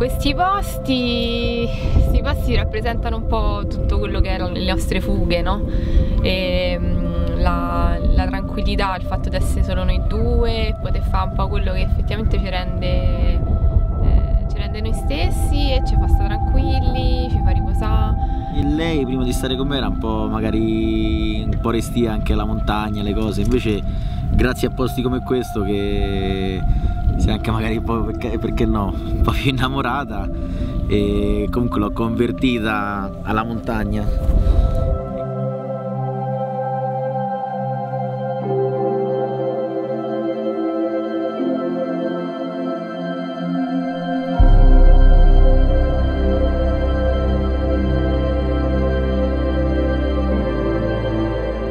questi posti, questi posti rappresentano un po' tutto quello che erano le nostre fughe, no? E, mm, la, la, tranquillità, il fatto di essere solo noi due, poter fare un po' quello che effettivamente ci rende, eh, ci rende noi stessi e ci fa stare tranquilli, ci fa riposare. E lei prima di stare con me era un po' magari un po' restia anche alla montagna, le cose, invece grazie a posti come questo che sei anche magari un po' perché, perché no, un po' più innamorata e comunque l'ho convertita alla montagna.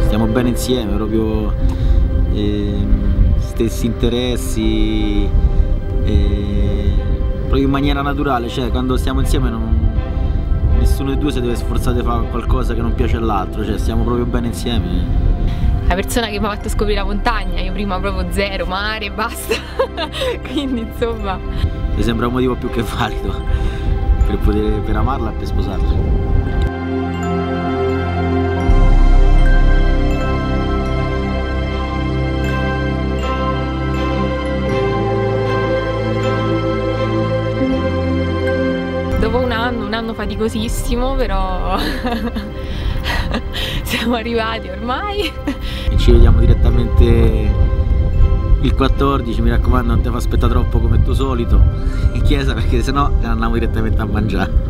stiamo bene insieme, proprio eh, stessi interessi, eh, proprio in maniera naturale, cioè quando stiamo insieme non, nessuno dei due si deve sforzare di fare qualcosa che non piace all'altro, cioè stiamo proprio bene insieme. La persona che mi ha fatto scoprire la montagna, io prima proprio zero, mare e basta, quindi insomma... Mi sembra un motivo più che valido per, poter, per amarla e per sposarla. Dopo un anno, un anno faticosissimo, però siamo arrivati ormai. E ci vediamo direttamente il 14, mi raccomando non ti fa aspettare troppo come tuo solito in chiesa perché sennò andiamo direttamente a mangiare.